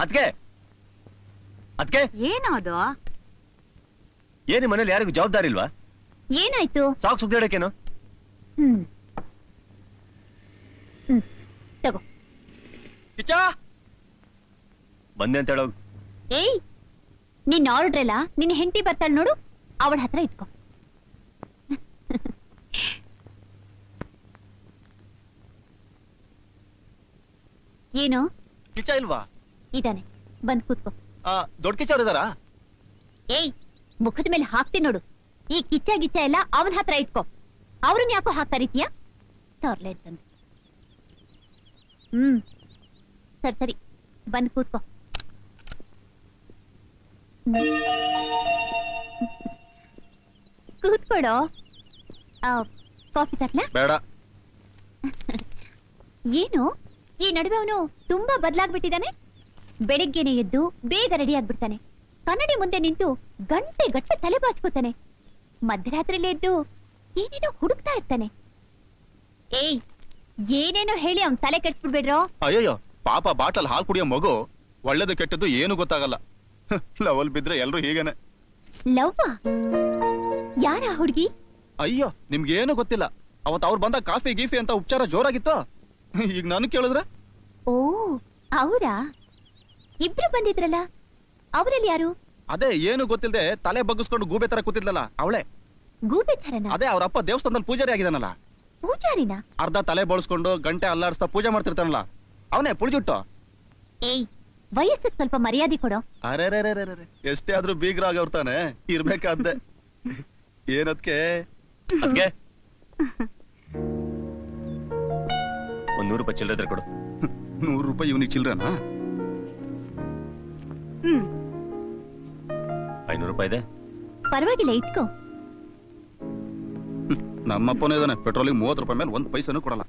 ಅದ್ಕೆ? ಅದ್ಕೆ? ಏನು ಅದು ಏನ್ ಮನೇಲಿ ಯಾರಿಗೂ ಜವಾಬ್ದಾರಿ ಇಲ್ವಾ? ಏನಾಯ್ತು? ಸಾಕು ಸುಗ್ದೇಡಕ್ಕೇನು ಹ್ಮ್. ಹ್ಮ್. ತಗೋ. ಕಿಚ್ಚ! ಬಂದೆ ಅಂತ ಹೇಳೋ ಏಯ್! ನಿನ್ ಆರ್ಡ್ರಲ್ಲ ನಿನ್ನ ಹೆಂಡತಿ ಬರ್ತಾಳೆ ನೋಡು. ಅವಳ ಹತ್ರ ಇಟ್ಕೋ. ಏನು? ಕಿಚ್ಚ ಇಲ್ವಾ? ಇದಾನೆ ಬಂದ್ ಕೂತ್ಕೋ. ದೊಡ್ಡ ಕಿಚ್ಚ ಅವ್ರು ಇದಾರಾ ಏಯ್ ಮುಖದ ಮೇಲೆ ಹಾಕ್ತೀನಿ ನೋಡು. ಈ ಕಿಚ್ಚ ಗಿಚ್ಚ ಎಲ್ಲ ಅವನ ಹತ್ರ ಇಟ್ಕೋ. ಅವ್ರನ್ನ ಯಾಕೋ ಹಾಕ್ತಾ ರೀತಿಯ ತರ್ಲೆ ತಂದು ಹ್ಮ್. ಸರಿ ಸರಿ. ಬಂದ್ ಕೂತ್ಕೋ. ಕೂತ್ಕೊಡೋ? ಆ, ಕಾಫಿ ತರ್ಲ? ಬೇಡ. ಏನು? ಈ ನಡುವೆ ಅವನು ತುಂಬಾ ಬದಲಾಗ್ಬಿಟ್ಟಿದ್ದಾನೆ? ಬೆಳಿಗ್ಗೆನೆ ಎದ್ದು ಬೇಗ ರೆಡಿ ಆಗ್ಬಿಡ್ತಾನೆ. ಕನ್ನಡಿ ಮುಂದೆ ನಿಂತು ಗಂಟೆ ಗಟ್ಟೆ ತಲೆ ಬಾಚ್ಕೋತಾನೆ. ಮಧ್ಯರಾತ್ರಿಲಿ ಎದ್ದು ಏನೇನೋ ಹುಡುಕ್ತಾ ಇರ್ತಾನೆ. ಏಯ್ ಏನೇನೋ ಹೇಳಿ ಅವ್ನ್ ತಲೆ ಕೆಡ್ಸ್ಬಿಡ್ಬೇಡ್ರೋ? ಅಯ್ಯೋ ಪಾಪ ಬಾಟಲ್ ಹಾಲು ಕುಡಿಯೋ ಮಗು ಒಳ್ಳೇದು ಕೆಟ್ಟದ್ದು ಏನು ಗೊತ್ತಾಗಲ್ಲ. ಲವಲ್ ಬಿದ್ರೆ ಎಲ್ರು ಹೀಗೇನೆ. ಲವ್ವ? ಯಾರ ಹುಡುಗಿ? ಅಯ್ಯೋ ನಿಮ್ಗೇನು ಗೊತ್ತಿಲ್ಲ. ಅವತ್ ಅವ್ರು ಬಂದ ಕಾಫಿ ಗೀಫಿ ಅಂತ ಉಪಚಾರ ಜೋರಾಗಿತ್ತು? ಈಗ ನಾನು ಕೇಳಿದ್ರೆ? ಓ ಅವರಾ? ಇಬ್ರು ಬಂದಿದ್ರಲ್ಲ? ಅವರಲ್ಲಿ ಯಾರು? ಅದೇ ಏನು ಗೊತ್ತಿಲ್ಲದೆ ತಲೆ ಬಗ್ಗಿಸ್ಕೊಂಡು ಗೂಬೆ ತರ ಕೂತಿದ್ಲಲ್ಲ ಅವಳೆ. ಗೂಬೆ ತರನ ಅದೇ ಅವ್ರ ಅಪ್ಪ ದೇವಸ್ಥಾನದಲ್ಲಿ ಪೂಜಾರಿ ಆಗಿದಾನಲ್ಲ ಪೂಜಾರಿನ? ಅರ್ಧ ತಲೆ ಬಳಸ್ಕೊಂಡು ಗಂಟೆ ಅಲ್ಲಾಡಿಸ್ತಾ ಪೂಜೆ ಮಾಡ್ತಿರ್ತಾನಲ್ಲ. ಅವನೇ ಪುಳಿಜುಟ್ಟು. ಏಯ್ ವಯಸ್ಸಕ್ಕೆ ಸ್ವಲ್ಪ ಮರ್ಯಾದೆ ಕೊಡೋ. ಅರೆ ಎಷ್ಟೇ ಆದ್ರೂ ಬೀಗ್ರ ಆಗವ್ರ ತಾನೆ ಇರ್ಬೇಕಾದ್ದೆ. ಏನದ್ಕೆ? ಅದ್ಕೆ? ಒಂದ್ ನೂರು ರೂಪಾಯಿ ಚಿಲ್ಲರೆ ಕೊಡು. ನೂರು ರೂಪಾಯಿ ಇವನಿಗೆ ಚಿಲ್ಡ್ರನಾ ಹ್ಮ್. ಐನೂರು ರೂಪಾಯಿ ಇದೆ? ಪರವಾಗಿಲ್ಲ ಇಟ್ಕೋ. ನಮ್ಮಪ್ಪನೇ ಇದಾನೆ ಪೆಟ್ರೋಲಿಗೆ ಮೂವತ್ತು ರೂಪಾಯಿ ಮೇಲೆ ಒಂದ್ ಪೈಸನೂ ಕೊಡಲ್ಲ.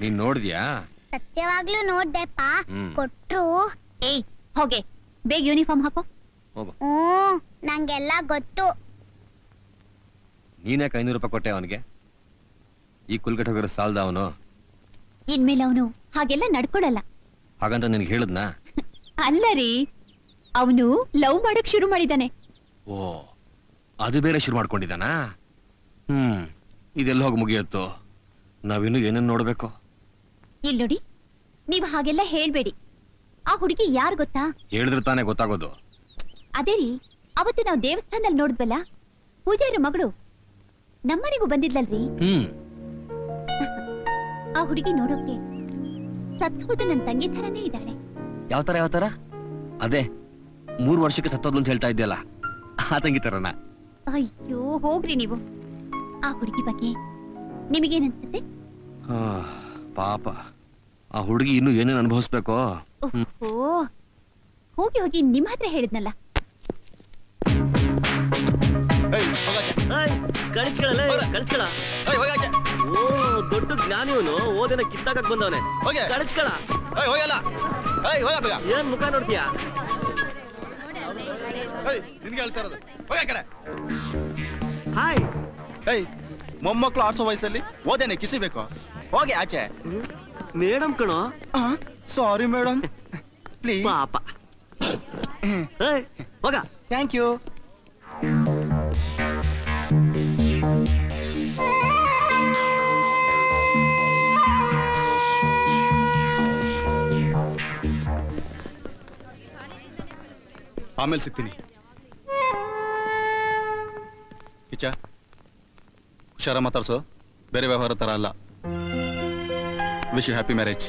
ನೀನ್ ನೋಡಿದ್ಯಾ? ಸತ್ಯವಾಗ್ಲೂ ನೋಡ್ದೆಪ್ಪ. ಹ್ಮ್. ಕೊಟ್ರು. ಏಯ್ ಹೋಗೆ. ಬೇಗ ಯೂನಿಫಾರ್ಮ್ ಹಾಕೋ. ಹೋಗು. ಹ್ಮ್ ನಂಗೆಲ್ಲ ಗೊತ್ತು. ನೀನ್ಯಾಕೆ ಐನೂರು ರೂಪಾಯಿ ಕೊಟ್ಟೆ ಅವನಿಗೆ? ಈ ಕುಲ್ಕಟ್ ಹೋಗಿರೋ ಸಾಲ್ದ ಅವನು? ಇನ್ಮೇಲೆ ಅವನು ಹಾಗೆಲ್ಲ ನಡ್ಕೊಳಲ್ಲ. ಹಾಗಂತ ನಿನ್ಗೆ ಹೇಳಿದ್ನಾ? ಅಲ್ಲ ರೀ ಅವನು ಲವ್ ಮಾಡಕ್ ಶುರು ಮಾಡಿದಾನೆ ಓ ಅದು ಬೇರೆ ಶುರು ಮಾಡ್ಕೊಂಡಿದ್ದಾನಾ? ಹ್ಮ್ ಇದೆಲ್ಲ ಹೋಗಿ ಮುಗಿಯತ್ತೋ. ನಾವಿನ್ನು ಏನೇನ್ ನೋಡ್ಬೇಕು? ಇಲ್ ನೋಡಿ ನೀವು ಹಾಗೆಲ್ಲ ಹೇಳ್ಬೇಡಿ. ಆ ಹುಡುಗಿ ಯಾರು ಗೊತ್ತಾ? ಹೇಳಿದ್ರೆ ತಾನೇ ಗೊತ್ತಾಗೋದು. ಅದೇ ರೀ ಅವತ್ತು ನಾವು ದೇವಸ್ಥಾನದಲ್ಲಿ ನೋಡಿದ್ವಲ್ಲ ಪೂಜಾರಿ ಮಗಳು ನಮ್ಮನೆಗೂ ಬಂದಿದ್ಲಲ್ರಿ? ಹ್ಮ್. ಆ ಹುಡುಗಿ ನೋಡೋಕೆ ಸತ್ ಹೋದ ನನ್ ತಂಗಿ ಥರನೇ ಇದ್ದಾಳೆ. ಯಾವ ತರ ಯಾವ ತರ? ಅದೇ ಮೂರು ವರ್ಷಕ್ಕೆ ಸತ್ತೋದ್ಲು ಅಂತ ಹೇಳ್ತಾ ಇದ್ದೆಲ್ಲ ಆ ತಂಗಿ ತರನ. ಅಯ್ಯೋ ಹೋಗ್ರಿ ನೀವು. ಆ ಹುಡುಗಿ ಬಗ್ಗೆ ನಿಮಗೇನನ್ಸುತ್ತೆ? ಪಾಪ. ಆ ಹುಡುಗಿ ಇನ್ನು ಏನೇನು ಅನುಭವಿಸ್ಬೇಕೋ? ಓಹೋ ಹೋಗಿ ಹೋಗಿ ನಿಮ್ಮ ಹತ್ರ ಹೇಳಿದ್ನಲ್ಲ. ಕಳಿಸ್ಕೊಳ್ಳಲ್ಲ ಕಳಿಸ್ಕೊಳ್ಳ. ಓ ದೊಡ್ಡ ಜ್ಞಾನಿ ಇವನು ಓದಿನ ಕಿತ್ತಾಕಕ್ ಬಂದವನೆ. ಹೋಗೆ. ಹೋಗಲ್ಲ. ಏನ್ ಮುಖ ನೋಡ್ತೀಯಾ? ನಿನ್ಗೆ ಹೇಳ್ತಾ ಇರೋದು. ಹೋಗ ಆ ಕಡೆ. ಹಾಯ್ ಏಯ್ ಮೊಮ್ಮಕ್ಳು ಆಡ್ಸೋ ವಯಸ್ಸಲ್ಲಿ ಓದೇನೆ ಕಿಸಿಬೇಕು. ಹೋಗಿ ಆಚೆ. ಮೇಡಮ್ ಕಣ. ಸಾರಿ ಮೇಡಮ್ ಪ್ಲೀಸ್ ಪಾಪ. ಹೋಗ. ಥ್ಯಾಂಕ್ ಯು ಆಮೇಲೆ ಸಿಗ್ತೀನಿ. ಇಚ್ಚ ಹುಷಾರ ಮಾತಾಡ್ಸೋ. ಬೇರೆ ವ್ಯವಹಾರ ತರ ಅಲ್ಲ. Wish you happy marriage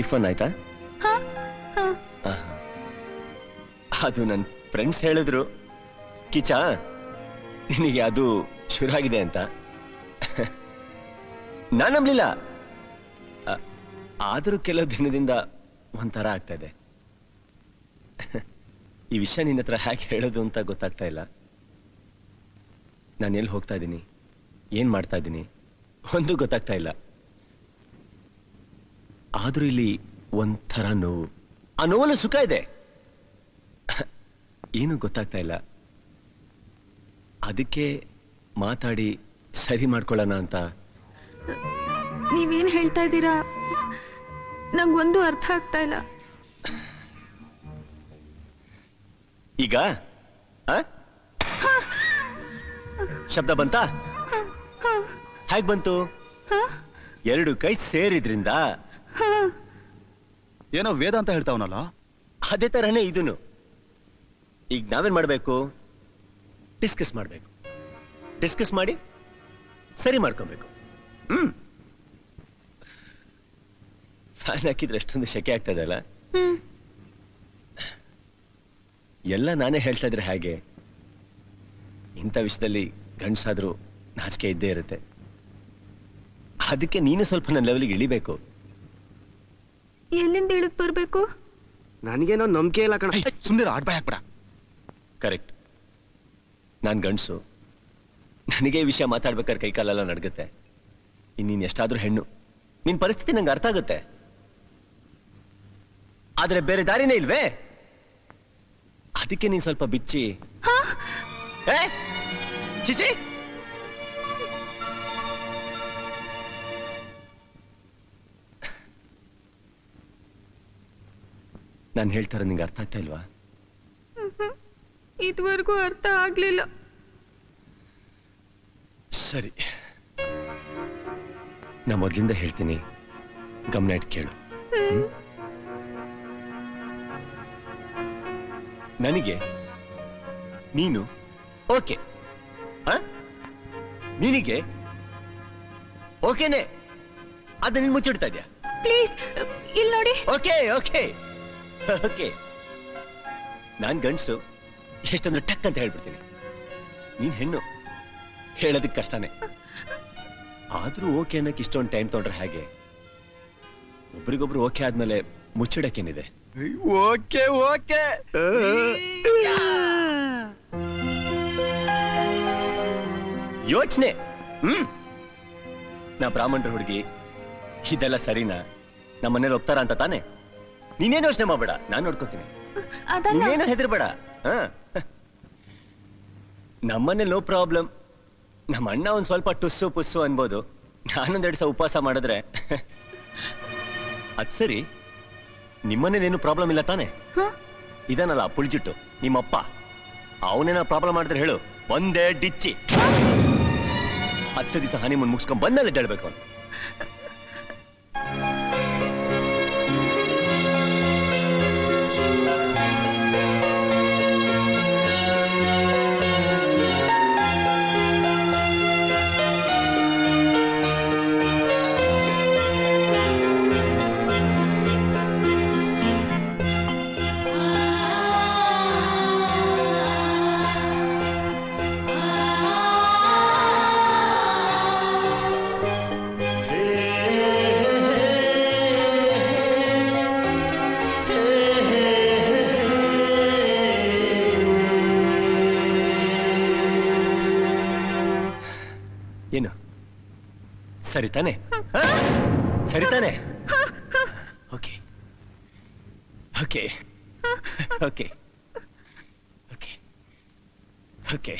tiffin ಆಯ್ತಾ. ಅದು ನನ್ನ ಫ್ರೆಂಡ್ಸ್ ಹೇಳಿದ್ರು. ಕಿಚ ನಿನಗೆ ಅದು ಶುರು ಆಗಿದೆ ಅಂತ. ನಾನು ನಂಬಲಿಲ್ಲ. ಆದರೂ ಆದ್ರೂ ಕೆಲವು ದಿನದಿಂದ ಒಂಥರ ಆಗ್ತಾ ಇದೆ. ಈ ವಿಷಯ ನಿನ್ನ ಹತ್ರ ಹೇಗೆ ಹೇಳೋದು ಅಂತ ಗೊತ್ತಾಗ್ತಾ ಇಲ್ಲ. ನಾನು ಎಲ್ಲಿ ಹೋಗ್ತಾ ಇದ್ದೀನಿ? ಏನು ಮಾಡ್ತಾ ಇದ್ದೀನಿ? ಒಂದು ಗೊತ್ತಾಗ್ತಾ ಇಲ್ಲ. ಆದ್ರೂ ಇಲ್ಲಿ ಒಂಥರ ನೋವು. ಆ ನೋವಲ್ಲ ಸುಖ ಇದೆ. ಏನು ಗೊತ್ತಾಗ್ತಾ ಇಲ್ಲ. ಅದಕ್ಕೆ ಮಾತಾಡಿ ಸರಿ ಮಾಡ್ಕೊಳ್ಳೋಣ ಅಂತ. ನೀವೇನ್ ಹೇಳ್ತಾ ಇದ್ದೀರಾ? ನಂಗೊಂದು ಅರ್ಥ ಆಗ್ತಾ ಇಲ್ಲ. ಈಗ? ಶಬ್ದ ಬಂತಾ? ಹೇಗ್ ಬಂತು? ಎರಡು ಕೈ ಸೇರಿದ್ರಿಂದ ಏನೋ ವೇದ ಅಂತ ಹೇಳ್ತಾವನಲ್ಲ? ಅದೇ ತರನೇ ಇದೂನು. ಈಗ ನಾವೇನ್ ಮಾಡ್ಬೇಕು? ಡಿಸ್ಕಸ್ ಮಾಡ್ಬೇಕು. ಡಿಸ್ಕಸ್ ಮಾಡಿ ಸರಿ ಮಾಡ್ಕೋಬೇಕು. ಹ್ಮ್. ಫ್ಯಾನ್ ಹಾಕಿದ್ರೆ ಅಷ್ಟೊಂದು ಶೆಕೆ ಆಗ್ತದೆ ಅಲ್ಲ? ಹ್ಮ್. ಎಲ್ಲ ನಾನೇ ಹೇಳ್ತಾ ಇದ್ರೆ ಹಾಗೆ. ಇಂಥ ವಿಷಯದಲ್ಲಿ ಗಂಡಸಾದ್ರೂ ನಾಚಿಕೆ ಇದ್ದೇ ಇರುತ್ತೆ. ಅದಕ್ಕೆ ನೀನು ಸ್ವಲ್ಪ ನನ್ನ ಲೆವೆಲ್ಗೆ ಇಳಿಬೇಕು. ಎಲ್ಲಿಂದ ಇಳಿದ್ ಬರ್ಬೇಕು? ನನಗೇನೋ ನಂಬಿಕೆ ಇಲ್ಲ ಕಣ. ಸುಮ್ಮನೆ ಆಡ್ಬಾಯ್ ಹಾಕ್ಬೇಡ. ಕರೆಕ್ಟ್ ನಾನು ಗಂಡಸು. ನನಗೆ ಈ ವಿಷಯ ಮಾತಾಡ್ಬೇಕಾದ್ರೆ ಕೈಕಾಲೆಲ್ಲ ನಡ್ಗುತ್ತೆ. ಇನ್ನೀನ್ ನೀನು ಎಷ್ಟಾದ್ರೂ ಹೆಣ್ಣು. ನಿನ್ ಪರಿಸ್ಥಿತಿ ನಂಗೆ ಅರ್ಥ ಆಗುತ್ತೆ. ಆದ್ರೆ ಬೇರೆ ದಾರಿನೇ ಇಲ್ವೇ? ಅದಕ್ಕೆ ನೀನ್ ಸ್ವಲ್ಪ ಬಿಚ್ಚಿ. ಏ? ಚಿಚಿ ನಾನು ಹೇಳ್ತಾರ ನಿಂಗೆ ಅರ್ಥ ಆಗ್ತಾ ಇಲ್ವಾ? ಇದುವರೆಗೂ ಅರ್ಥ ಆಗ್ಲಿಲ್ಲ. ಸರಿ. ನಾ ಮೊದ್ಲಿಂದ ಹೇಳ್ತೀನಿ. ಗಮನ ಇಟ್ಟು ಕೇಳು. ನನಗೆ ನೀನು ಓಕೆ? ನಿನಗೆ ಓಕೆನೆ. ಅದನ್ನ ನೀನ್ ಮುಚ್ಚಿಡ್ತಾ ಇದೆಯಾ? ಪ್ಲೀಸ್ ಇಲ್ಲಿ ನೋಡಿ. Okay okay. ಓಕೆ. ನಾನ್ ಗಂಡಸು ಎಷ್ಟಂದ್ರೆ ಟಕ್ ಅಂತ ಹೇಳ್ಬಿಡ್ತೀನಿ. ನೀನ್ ಹೆಣ್ಣು ಹೇಳೋದಕ್ಕೆ ಕಷ್ಟನೇ. ಆದ್ರೂ ಓಕೆ ಅನ್ನಕ್ಕೆ ಇಷ್ಟೊಂದು ಟೈಮ್ ತೊಗೊಂಡ್ರೆ ಹಾಗೆ. ಒಬ್ರಿಗೊಬ್ರು ಓಕೆ ಆದ್ಮೇಲೆ ಮುಚ್ಚಿಡಕ್ಕೇನಿದೆ. Okay okay. ಯೋಚನೆ. ಹ್ಮ್. ನಾ ಬ್ರಾಹ್ಮಣರ ಹುಡುಗಿ ಇದೆಲ್ಲ ಸರಿನಾ? ನಮ್ಮ ಮನೇಲಿ ಒಪ್ತಾರ ಅಂತ ತಾನೆ? ನೀನೇನು ಯೋಚನೆ ಮಾಡಬೇಡ ನಾನು ನೋಡ್ಕೋತೀನಿ. ನೀನೇನು ಹೆದರ್ಬೇಡ ಹಾ. ನಮ್ಮನೇಲಿ ನೋ ಪ್ರಾಬ್ಲಮ್ ನಮ್ಮ ಅಣ್ಣ ಒಂದ್ ಸ್ವಲ್ಪ ಟುಸ್ಸು ಪುಸ್ಸು ಅನ್ಬೋದು. ನಾನೊಂದೆರಡು ಸಹ ಉಪವಾಸ ಮಾಡಿದ್ರೆ. ಅದ್ ಸರಿ. ನಿಮ್ಮನೇಲೇನು ಪ್ರಾಬ್ಲಮ್ ಇಲ್ಲ ತಾನೆ? ಇದನ್ನಲ್ಲ ಪುಳಿಜಿಟ್ಟು ನಿಮ್ಮಪ್ಪ. ಅವನೇನ ಪ್ರಾಬ್ಲಮ್ ಮಾಡಿದ್ರೆ ಹೇಳು. ಒಂದೇ ಡಿಚ್ಚಿ. ಹತ್ತು ದಿವಸ ಹನಿಮೂನ್ ಮುಗಿಸ್ಕೊಂಡ್ ಬಂದಲ್ಲೇ ಹೇಳ್ಬೇಕು ಅವನು. ಏನು? ಸರಿ ತಾನೆ? ಸರಿ ತಾನೆ. Okay. Okay. Okay. Okay. Okay.